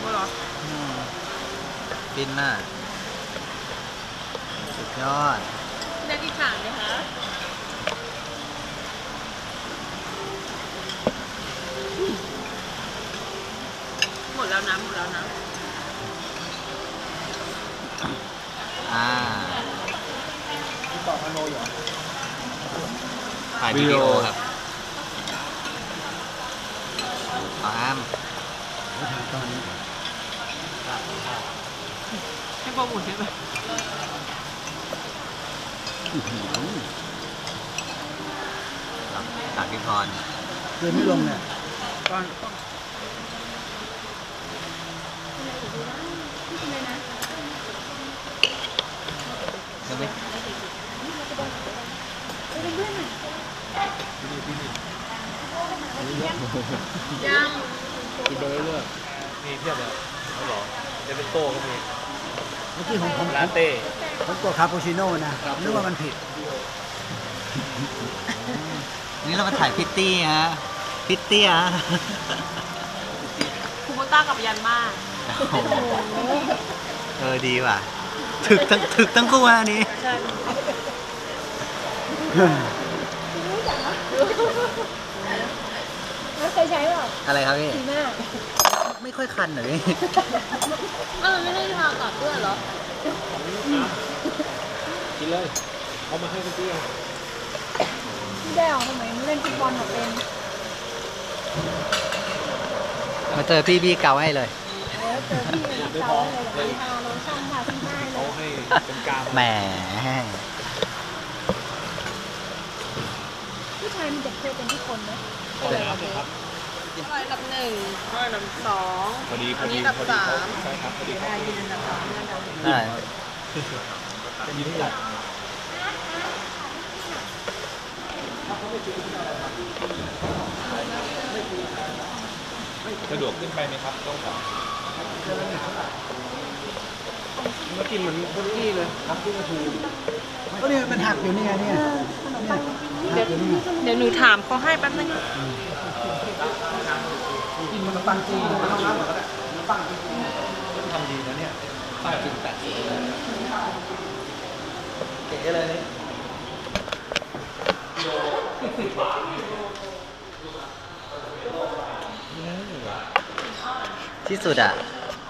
หมดเหรออืมฟินน่ะสุดยอดได้กี่ถางไหมคะหมดแล้วนะหมดแล้วนะอ่าต่อพโนอยู่ถ่ายวิดีโอครับอ๋ออ้ามตอนนี้ ให้โปรโมทใช่ไหมตักพี่พรเดินไม่ลงเนี่ยตอนยังไม่ยังกินไปเรื่อยๆมีเพียบเลยเขาบอก เดวิโต้ก็มีเมื่อกี้ผมผมลาเต้ผมกดคาปูชิโน่นะนึกว่ามันผิด นี่เรามาถ่ายพริตตี้ฮะ พริตตี้ฮะคูโบต้ากับยันม่าร์โอ้โหเออดีว่ะ ถึกทั้งถึกทั้งคู่ฮะอันนี้ใช่แล้วเคยใช้เปล่าอะไรครับพี่ดีมาก ไม่ค่อยคันเหรอพี่เออไม่ได้ทาก่อนเพื่อนเหรอกินเลย เอามาให้เมื่อกี้ไม่ได้ออกสมัยเล่นฟุตบอลหมดเป็นมาเจอพี่พี่เกาให้เลยแล้วเจอพี่เก่าเลยแบบทาโลชั่นทาที่หน้าเลเขายให้เป็นกามแหมผู้ชายมันจะเคยเป็นทุกคนนะครับครับ อันดับหนึ่งอันดับสองพอดีพอดีอันดับพอดีสาเขามใช่ครับพอดีเขาได้ยินอันดับสามอันดับได้ยินทุกอย่างสะดวกขึ้นไปไหมครับต้องแบบเมื่อกี้เหมือนเมื่อกี้เลยครับที่มาทูก็เนี่ยมันหักอยู่นี่ไงเนี่ยหักอยู่นี่ไงเดี๋ยวหนูถามเขาให้แป๊บนึง กินมันปังจีนมันต้องรับหมดก็ได้ทำดีนะเนี่ยป้ากินแปดสิบเก๋เลยนี่ที่สุดอะ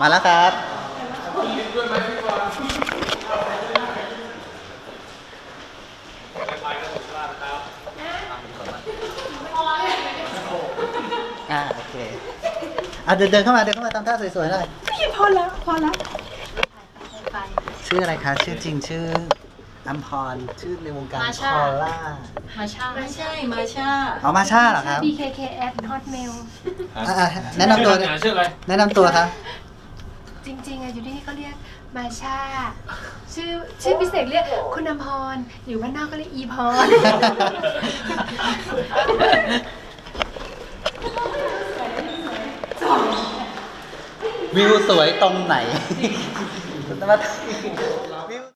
มาแล้วครับอ่าโอเค อะเดินเดินเข้ามาเดินเข้ามาทำท่าสวยๆหน่อยพอแล้วพอแล้วชื่ออะไรคะ ชื่อจริงชื่ออัมพรชื่อในวงการมาคชาอล่ามาชาไม่ใช่ มาชาเอามาชาเหรอครับ BKK at hotmail อะอะแนะนำตัวชื่ออะไรแนะนำตัวครับ จริงๆอะอยู่ที่นี่เขาเรียกมาชา ชื่อชื่อพิเศษเรียกคุณอำพร อยู่บ้านนอกก็เรียกอีพร วิวสวยตรงไหน